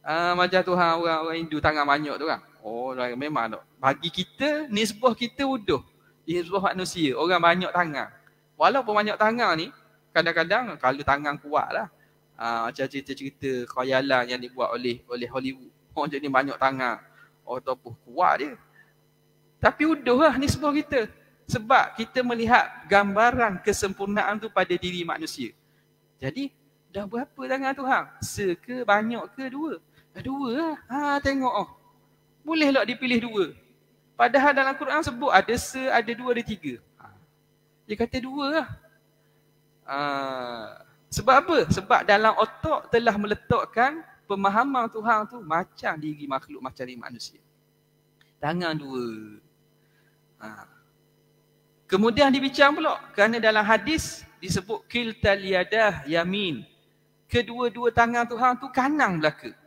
Ah, macam Tuhan orang, orang Hindu tangan banyak tu kan. Oh, memang tak. Bagi kita, nisbah kita uduh. Nisbah manusia, orang banyak tangan. Walaupun banyak tangan ni, kadang-kadang kalau tangan kuat lah. Ah, macam cerita-cerita khayalan yang dibuat oleh oleh Hollywood. Oh, jadi banyak tangan. Oh, ataupun kuat dia. Tapi uduhlah nisbah kita. Sebab kita melihat gambaran kesempurnaan tu pada diri manusia. Jadi, dah berapa tangan Tuhan? Se ke, banyak ke, dua? Dah dua lah. Ha, tengok oh. Boleh tak dipilih dua? Padahal dalam Quran sebut ada se, ada dua, ada tiga. Ha. Dia kata dua lah. Ha. Sebab apa? Sebab dalam otak telah meletakkan pemahaman Tuhan tu macam diri makhluk, macam diri manusia. Tangan dua. Ha. Kemudian dibincang pula kerana dalam hadis disebut kiltal yadah yamin. Kedua-dua tangan Tuhan tu kanan belaka.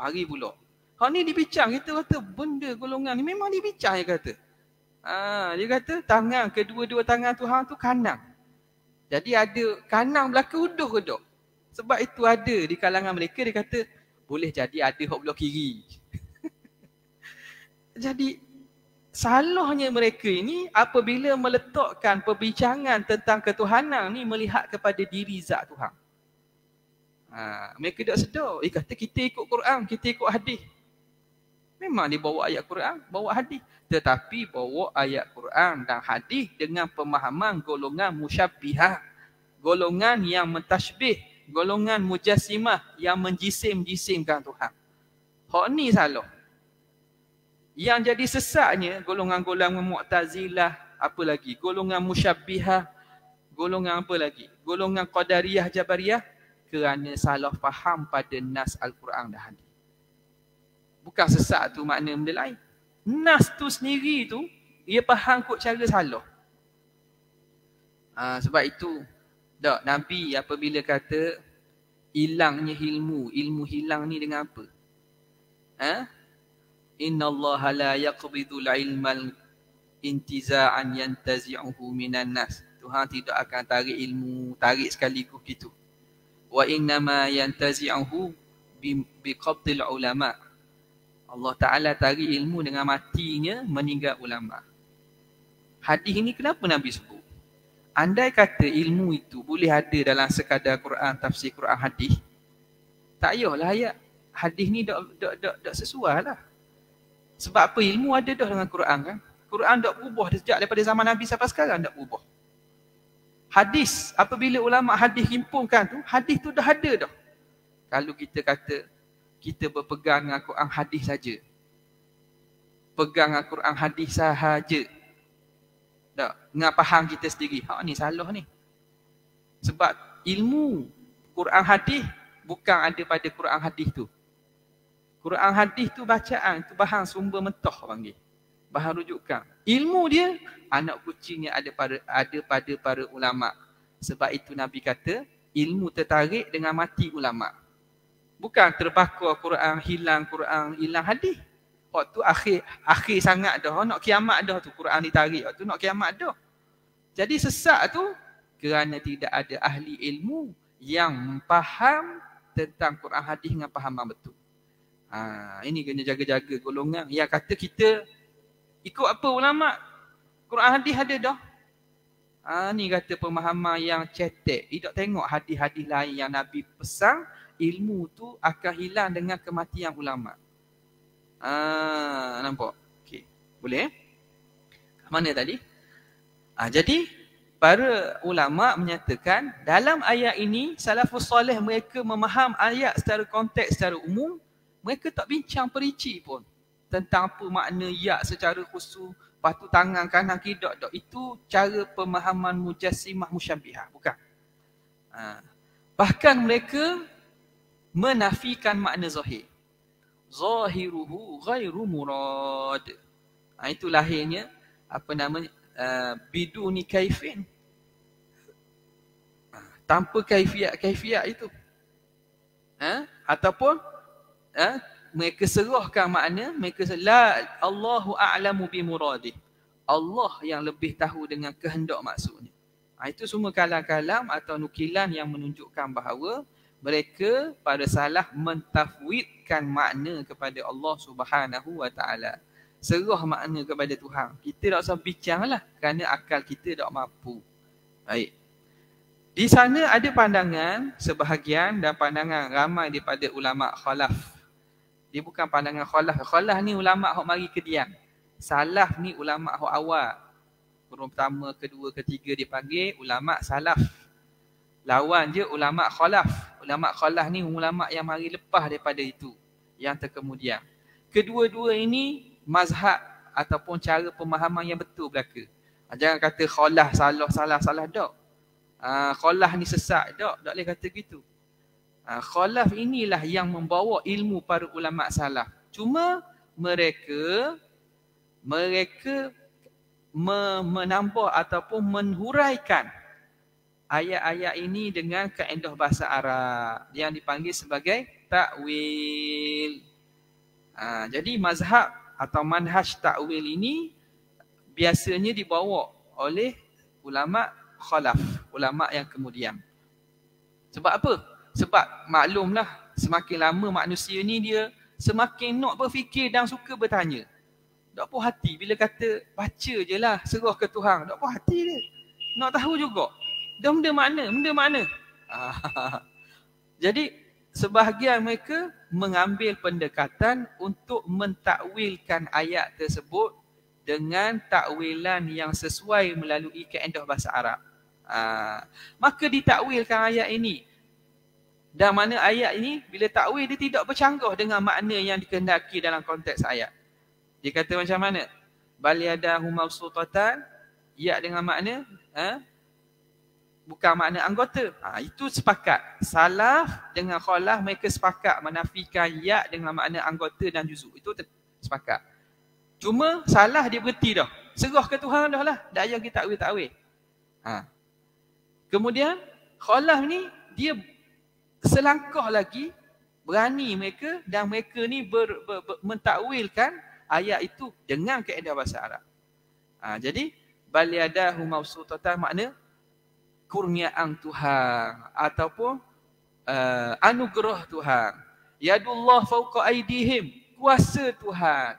Mari pula. Ha ni dibincang kita kata benda golongan ni memang dibincang dia kata. Ha, dia kata tangan kedua-dua tangan Tuhan tu kanan. Jadi ada kanan belaka uduh ke tak? Sebab itu ada di kalangan mereka dia kata boleh jadi ada hok belah kiri. jadi salahnya mereka ini apabila meletakkan perbincangan tentang ketuhanan ni melihat kepada diri zat Tuhan. Ha, mereka tak sedar. Eh kata kita ikut Quran, kita ikut hadis. Memang dia bawa ayat Quran, bawa hadis. Tetapi bawa ayat Quran dan hadis dengan pemahaman golongan musyabbihah. Golongan yang mentashbih. Golongan mujassimah yang menjisim-jisimkan Tuhan. Hak ni salah. Yang jadi sesatnya golongan-golongan Mu'tazilah, apa lagi? Golongan Musyabbihah, golongan apa lagi? Golongan Qadariyah Jabariyah kerana salah faham pada nas Al-Quran dan hadis. Bukan sesat tu makna benda lain. Nas tu sendiri tu ia faham kot cara salah. Ha, sebab itu tak Nabi apabila kata hilangnya ilmu, ilmu hilang ni dengan apa? Ha? Inna Allah la yaqbidul ilmal intiza'an yantazi'uhu minan nas. Tuhan tidak akan tarik ilmu, tarik sekaligus gitu. Wa innama yantazi'uhu biqabdil ulama. Allah Ta'ala tarik ilmu dengan matinya meninggal ulama. Hadis ini kenapa Nabi sebut? Andai kata ilmu itu boleh ada dalam sekadar Quran, tafsir Quran hadis, tak payahlah ayat hadis ni tak, tak, tak, tak sesuai lah. Sebab apa ilmu ada dah dengan Quran kan? Quran tak berubah sejak daripada zaman Nabi sampai sekarang tak berubah. Hadis, apabila ulama hadis himpunkan tu, hadis tu dah ada dah. Kalau kita kata kita berpegang dengan Quran hadis saja. Pegang dengan Quran hadis sahaja. Tak, dengan faham kita sendiri. Ha ni salah ni. Sebab ilmu Quran hadis bukan ada pada Quran hadis tu. Quran hadis tu bacaan, tu bahan sumber mentah panggil. Bahan rujukan. Ilmu dia anak kucingnya ada pada ada pada para ulama. Sebab itu Nabi kata ilmu tertarik dengan mati ulama. Bukan terbakar Quran hilang Quran hilang hadis. Waktu akhir akhir sangat dah nak kiamat dah tu Quran ditarik waktu nak kiamat dah. Jadi sesak tu kerana tidak ada ahli ilmu yang faham tentang Quran hadis dengan pahaman betul. Ha, ini kena jaga-jaga golongan yang kata kita ikut apa ulama Quran hadis ada dah. Ha, ni kata pemahaman yang cetek. Tidak tengok hadis-hadis lain yang Nabi pesan ilmu tu akan hilang dengan kematian ulama. Ha, nampak? Okey. Boleh? Mana tadi? Ha, jadi para ulama menyatakan dalam ayat ini salafus soleh mereka memaham ayat secara konteks secara umum mereka tak bincang perici pun tentang apa makna ya secara khusus patu tangan kanan kiri dok dok itu cara pemahaman mujassimah musyabbihah bukan? Ha. bahkan mereka menafikan makna zahir. Zahiruhu ghairu murad. Ha, itu lahirnya apa namanya uh, biduni kaifin. Ha, tanpa kaifiat-kaifiat itu. Ha? ataupun eh, mereka serahkan makna mereka la Allahu a'lamu bi muradih. Allah yang lebih tahu dengan kehendak maksudnya. Ha, itu semua kalam-kalam atau nukilan yang menunjukkan bahawa mereka pada salah mentafwidkan makna kepada Allah Subhanahu wa taala. Serah makna kepada Tuhan. Kita tak usah bincanglah kerana akal kita tak mampu. Baik. Di sana ada pandangan sebahagian dan pandangan ramai daripada ulama khalaf dia bukan pandangan khalaf. Khalaf ni ulama hok mari ke diam. Salaf ni ulama hok awal. Kurun pertama, kedua, ketiga dipanggil ulama salaf. Lawan je ulama khalaf. Ulama khalaf ni ulama yang mari lepas daripada itu. Yang terkemudian. Kedua-dua ini mazhab ataupun cara pemahaman yang betul belaka. Ah, jangan kata khalaf salah, salah, salah. Tak. Uh, khalaf ni sesak. Tak. Tak boleh kata gitu. Ha, khalaf inilah yang membawa ilmu para ulama salaf. Cuma mereka mereka me, menambah ataupun menhuraikan ayat-ayat ini dengan kaedah bahasa Arab yang dipanggil sebagai takwil. Ha, jadi mazhab atau manhaj takwil ini biasanya dibawa oleh ulama khalaf, ulama yang kemudian. Sebab apa? Sebab maklumlah semakin lama manusia ni dia semakin nak berfikir dan suka bertanya. Tak puas hati bila kata baca je lah serah ke Tuhan. Tak puas hati dia. Nak tahu juga. Dia benda mana? Benda mana? Jadi sebahagian mereka mengambil pendekatan untuk mentakwilkan ayat tersebut dengan takwilan yang sesuai melalui kaedah bahasa Arab. Ha. Maka ditakwilkan ayat ini dan mana ayat ini bila takwil dia tidak bercanggah dengan makna yang dikehendaki dalam konteks ayat. Dia kata macam mana? Bal yadahu mabsutatan ya dengan makna ha? bukan makna anggota. Ha, itu sepakat. Salaf dengan khalaf mereka sepakat menafikan ya dengan makna anggota dan juzuk. Itu sepakat. Cuma salah dia berhenti dah. Serah ke Tuhan dah lah. Tak payah kita takwil-takwil. Ha. Kemudian khalaf ni dia selangkah lagi berani mereka dan mereka ni ber, ber, ber, mentakwilkan ayat itu dengan kaedah bahasa Arab. Ha, jadi baliadahu mawsutatan makna kurniaan Tuhan ataupun uh, anugerah Tuhan. Yadullah fauqa aidihim, kuasa Tuhan.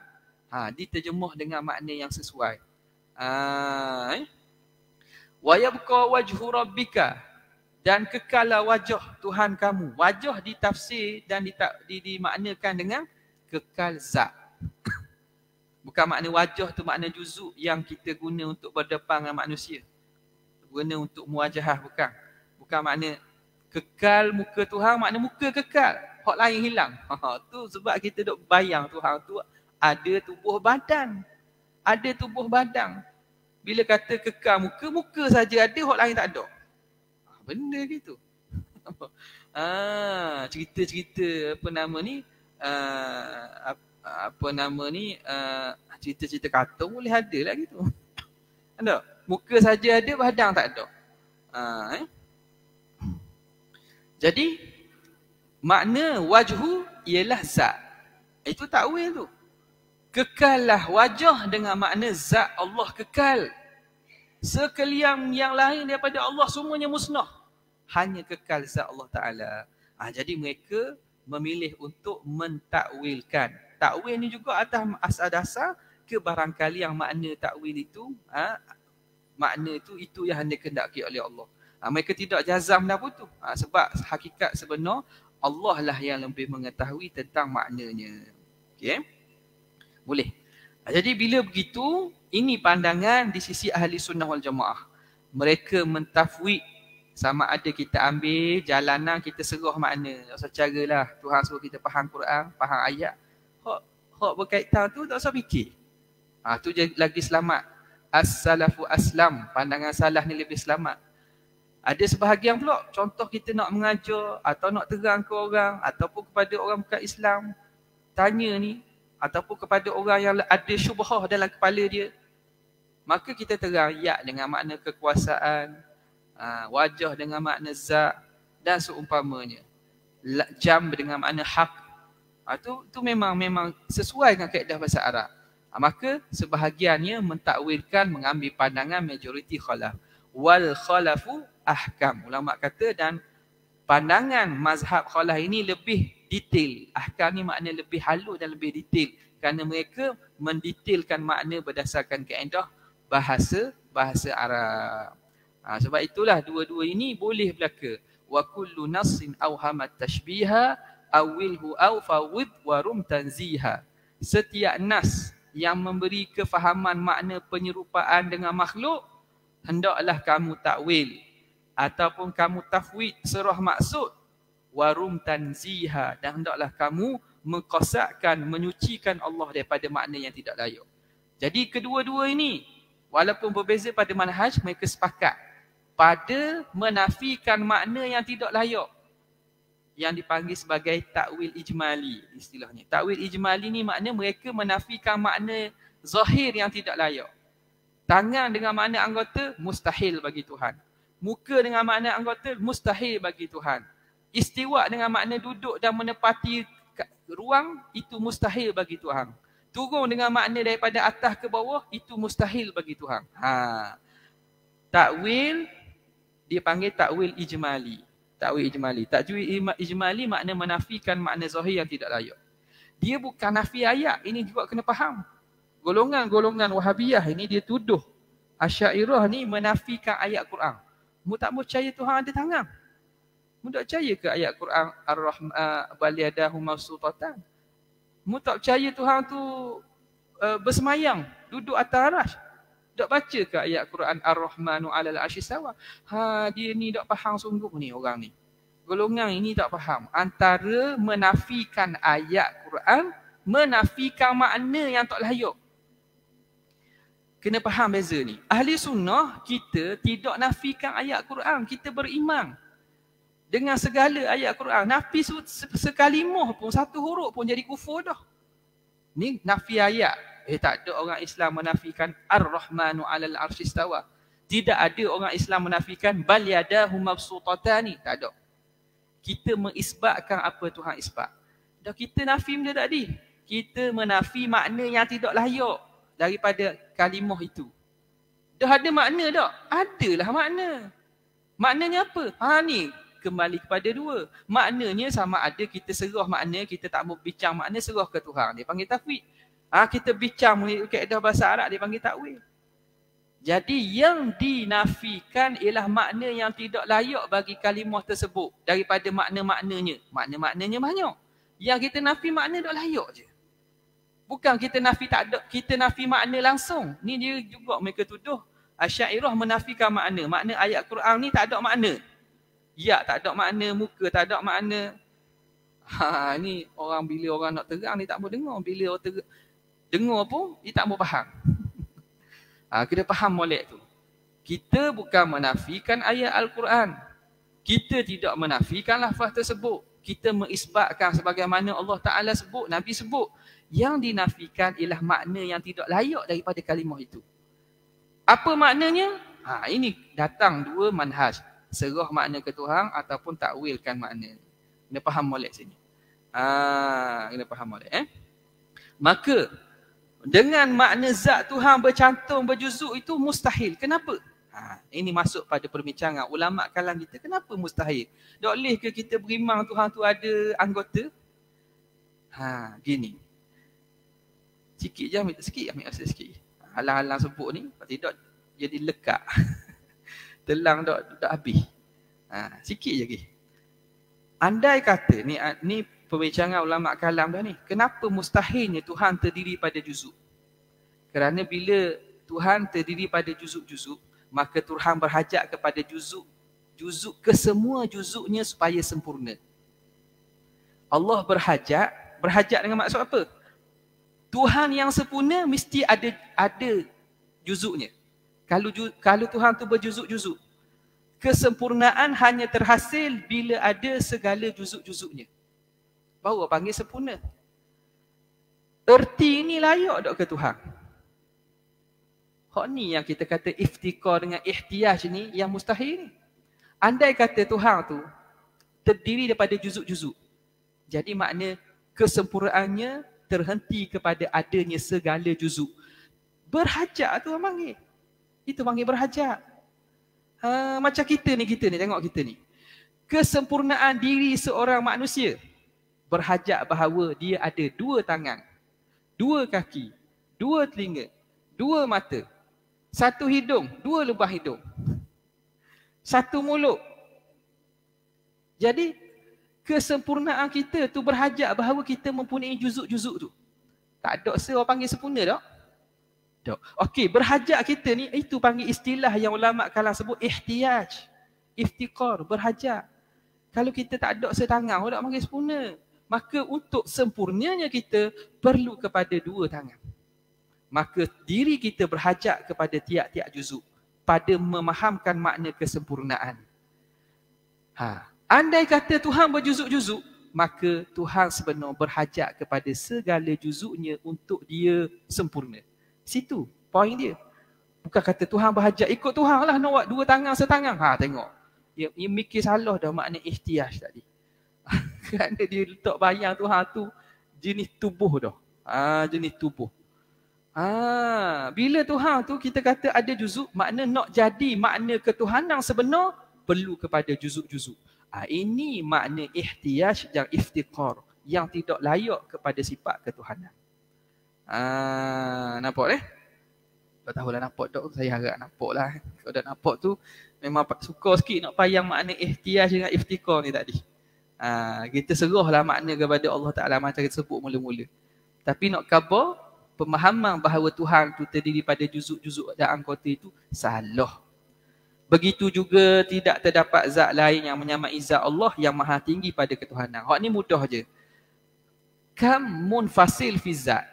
Ha, diterjemuh dengan makna yang sesuai. Ha, eh? Wa yabqa wajhu rabbika dan kekal wajah Tuhan kamu. Wajah ditafsir dan dimaknakan dengan kekal zat. Bukan makna wajah tu makna juzuk yang kita guna untuk berdepan dengan manusia. Guna untuk muwajahah bukan. Bukan makna kekal muka Tuhan makna muka kekal. Hak lain hilang. Ha, tu sebab kita duk bayang Tuhan tu ada tubuh badan. Ada tubuh badan. Bila kata kekal muka, muka saja ada, hak lain tak ada. Benda gitu. ah, cerita-cerita apa nama ni? Uh, apa nama ni uh, cerita-cerita kartun boleh ada lah gitu. Ada. Muka saja ada badan tak ada. Uh, eh? Jadi makna wajhu ialah zat. Itu takwil tu. Kekallah wajah dengan makna zat Allah kekal. Sekalian yang lain daripada Allah semuanya musnah. Hanya kekal zat Allah Ta'ala. Ha, jadi mereka memilih untuk mentakwilkan takwil ni juga atas asal dasar ke barangkali yang makna takwil itu ha, makna itu itu yang hendak kendaki oleh Allah. Ha, mereka tidak jazam dah putus. Ha, sebab hakikat sebenar Allah lah yang lebih mengetahui tentang maknanya. Okey. Boleh. Ha, jadi bila begitu, ini pandangan di sisi ahli sunnah wal jamaah. Mereka mentafwid sama ada kita ambil jalanan kita serah makna. Secara lah Tuhan suruh kita faham Quran, faham ayat hak berkaitan tu tak usah fikir. Ha, tu je lagi selamat. As-salafu aslam. Pandangan salah ni lebih selamat. Ada sebahagian pula contoh kita nak mengajar atau nak terang ke orang ataupun kepada orang bukan Islam. Tanya ni ataupun kepada orang yang ada syubhah dalam kepala dia. Maka kita terang ya dengan makna kekuasaan. Ha, wajah dengan makna zat dan seumpamanya. Jam dengan makna hak Ha, tu, tu memang memang sesuai dengan kaedah bahasa Arab. Ha, maka sebahagiannya mentakwilkan mengambil pandangan majoriti khalaf. Wal khalafu ahkam. Ulama kata dan pandangan mazhab khalaf ini lebih detail. Ahkam ni makna lebih halus dan lebih detail. Kerana mereka mendetailkan makna berdasarkan kaedah bahasa bahasa Arab. Ha, sebab itulah dua-dua ini boleh berlaku. Wa kullu nassin awhamat tashbiha awilhu aw fawid warum tanziha. Setiap nas yang memberi kefahaman makna penyerupaan dengan makhluk hendaklah kamu takwil ataupun kamu tafwid serah maksud warum tanziha dan hendaklah kamu mengkosakkan menyucikan Allah daripada makna yang tidak layak. Jadi kedua-dua ini walaupun berbeza pada manhaj mereka sepakat pada menafikan makna yang tidak layak yang dipanggil sebagai takwil ijmali istilahnya. Takwil ijmali ni makna mereka menafikan makna zahir yang tidak layak. Tangan dengan makna anggota mustahil bagi Tuhan. Muka dengan makna anggota mustahil bagi Tuhan. Istiwa dengan makna duduk dan menepati ruang itu mustahil bagi Tuhan. Turun dengan makna daripada atas ke bawah itu mustahil bagi Tuhan. Ha. Takwil dia panggil takwil ijmali takwil ijmali. Takwil ijmali makna menafikan makna zahir yang tidak layak. Dia bukan nafi ayat. Ini juga kena faham. Golongan-golongan wahabiyah ini dia tuduh. Asyairah ni menafikan ayat Quran. Mu tak percaya Tuhan ada tangan. Mu tak percaya ke ayat Quran Ar-Rahman uh, baliyadahu mawsutatan? Mu tak percaya Tuhan tu uh, bersemayang, duduk atas arash. Tak baca ke ayat Quran Ar-Rahmanu alal asyisawa? Ha, dia ni tak faham sungguh ni orang ni. Golongan ini tak faham. Antara menafikan ayat Quran, menafikan makna yang tak layak. Kena faham beza ni. Ahli sunnah, kita tidak nafikan ayat Quran. Kita beriman. Dengan segala ayat Quran. Nafi sekalimuh pun, satu huruf pun jadi kufur dah. Ni nafi ayat. Eh tak ada orang Islam menafikan Ar-Rahmanu alal arsyistawa. Tidak ada orang Islam menafikan bal yadahu mabsutatani. Tak ada. Kita mengisbatkan apa Tuhan isbat. Dah kita nafi benda tadi. Kita menafi makna yang tidak layak daripada kalimah itu. Dah ada makna tak? Adalah makna. Maknanya apa? Ha ni kembali kepada dua. Maknanya sama ada kita serah makna, kita tak mau bincang makna serah ke Tuhan. Dia panggil tafwid. Ah kita bincang kaedah bahasa Arab dia panggil takwil. Jadi yang dinafikan ialah makna yang tidak layak bagi kalimah tersebut daripada makna-maknanya. Makna-maknanya banyak. Yang kita nafi makna tak layak je. Bukan kita nafi tak ada, kita nafi makna langsung. Ni dia juga mereka tuduh Asyairah menafikan makna. Makna ayat Quran ni tak ada makna. Ya tak ada makna, muka tak ada makna. Ha ni orang bila orang nak terang ni tak mau dengar. Bila orang ter- dengar pun dia tak mau faham. Ha, kita faham molek tu. Kita bukan menafikan ayat Al-Quran. Kita tidak menafikan lafaz tersebut. Kita mengisbatkan sebagaimana Allah Ta'ala sebut, Nabi sebut. Yang dinafikan ialah makna yang tidak layak daripada kalimah itu. Apa maknanya? Ha, ini datang dua manhaj. Serah makna ke Tuhan ataupun takwilkan makna. Kena faham molek sini. Ha, kena faham molek. Eh? Maka dengan makna zat Tuhan bercantum berjuzuk itu mustahil. Kenapa? Ha, ini masuk pada perbincangan ulama kalam kita. Kenapa mustahil? Tak boleh ke kita berimang Tuhan tu ada anggota? Ha, gini. Sikit je ambil, sikit ambil rasa sikit. Halang-halang sebut ni, tidak jadi lekak. Telang tak, tak habis. Ha, sikit je lagi. Andai kata, ni, ni perbincangan ulama kalam dah ni. Kenapa mustahilnya Tuhan terdiri pada juzuk? Kerana bila Tuhan terdiri pada juzuk-juzuk, maka Tuhan berhajat kepada juzuk juzuk ke semua juzuknya supaya sempurna. Allah berhajat, berhajat dengan maksud apa? Tuhan yang sempurna mesti ada ada juzuknya. Kalau kalau Tuhan tu berjuzuk-juzuk, kesempurnaan hanya terhasil bila ada segala juzuk-juzuknya baru panggil sempurna. Erti ini layak tak ke Tuhan? Hak ni yang kita kata iftikar dengan ihtiyaj ni yang mustahil ni. Andai kata Tuhan tu terdiri daripada juzuk-juzuk. Jadi makna kesempurnaannya terhenti kepada adanya segala juzuk. Berhajat tu orang panggil. Itu panggil berhajat. Ha, macam kita ni, kita ni, tengok kita ni. Kesempurnaan diri seorang manusia berhajat bahawa dia ada dua tangan, dua kaki, dua telinga, dua mata, satu hidung, dua lubang hidung, satu mulut. Jadi kesempurnaan kita tu berhajat bahawa kita mempunyai juzuk-juzuk tu. Tak ada seorang panggil sempurna tak? Tak. Okey, berhajat kita ni itu panggil istilah yang ulama kalah sebut ihtiyaj. Iftikar, berhajat. Kalau kita tak ada setangan, orang panggil sempurna. Maka untuk sempurnanya kita perlu kepada dua tangan. Maka diri kita berhajat kepada tiap-tiap juzuk pada memahamkan makna kesempurnaan. Ha. Andai kata Tuhan berjuzuk-juzuk, maka Tuhan sebenarnya berhajat kepada segala juzuknya untuk dia sempurna. Situ poin dia. Bukan kata Tuhan berhajat, ikut Tuhan lah nak buat dua tangan setangan. Ha tengok. Dia, dia mikir salah dah makna ihtiyaj tadi. Kerana dia letak bayang Tuhan tu jenis tubuh dah. Ha, jenis tubuh. Ha, bila Tuhan tu kita kata ada juzuk, makna nak jadi makna ketuhanan sebenar perlu kepada juzuk-juzuk. Ha, ini makna ihtiyaj dan iftiqar yang tidak layak kepada sifat ketuhanan. Ha, nampak eh? Tak tahulah nampak tak, saya harap nampak lah. Kalau dah nampak tu, memang suka sikit nak payang makna ihtiyaj dengan iftiqar ni tadi. Ha, kita serahlah makna kepada Allah Ta'ala macam kita sebut mula-mula. Tapi nak khabar, pemahaman bahawa Tuhan itu terdiri pada juzuk-juzuk dan anggota itu salah. Begitu juga tidak terdapat zat lain yang menyamai zat Allah yang maha tinggi pada ketuhanan. Hak ni mudah je. Kam munfasil fi zat.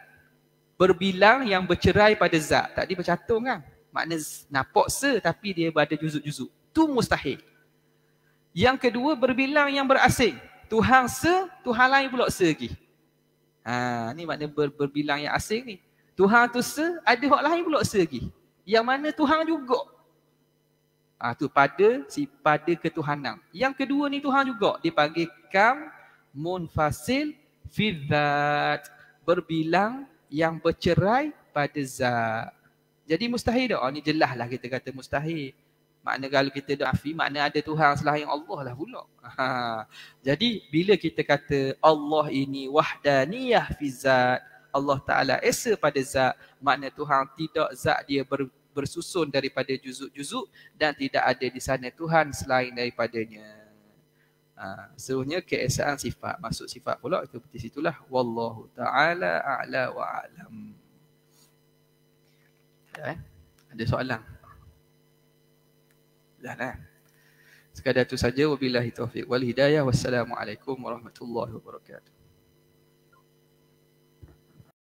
Berbilang yang bercerai pada zat. Tadi bercatung kan? Makna nampak se tapi dia berada juzuk-juzuk. Tu mustahil. Yang kedua berbilang yang berasing. Tuhan se, Tuhan lain pula se lagi. Ha, ni makna ber, berbilang yang asing ni. Tuhan tu se, ada hak lain pula se lagi. Yang mana Tuhan juga. Ah tu pada si pada ketuhanan. Yang kedua ni Tuhan juga dipanggil kam munfasil fi dzat berbilang yang bercerai pada zat. Jadi mustahil dah. Oh, ni jelas lah kita kata mustahil. Makna kalau kita dah afi, makna ada Tuhan selain Allah lah pula. Ha. Jadi bila kita kata Allah ini wahdaniyah fi zat, Allah Ta'ala esa pada zat, makna Tuhan tidak zat dia ber, bersusun daripada juzuk-juzuk dan tidak ada di sana Tuhan selain daripadanya. Ha, serunya keesaan sifat. Masuk sifat pula itu di situlah. Wallahu ta'ala a'la wa a'lam. Ya, eh? Ada soalan? Dah lah. Sekadar itu saja. Wabillahi taufiq wal hidayah. Wassalamualaikum warahmatullahi wabarakatuh.